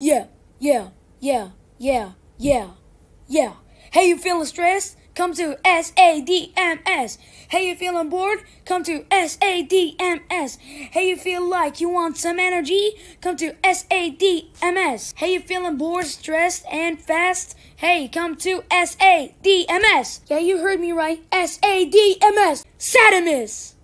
Yeah, yeah, yeah, yeah, yeah, yeah. Hey, you feeling stressed? Come to SADMS. Hey, you feeling bored? Come to SADMS. Hey, you feel like you want some energy? Come to SADMS. Hey, you feeling bored, stressed, and fast? Hey, come to SADMS. Yeah, you heard me right. SADMS. Sadimus.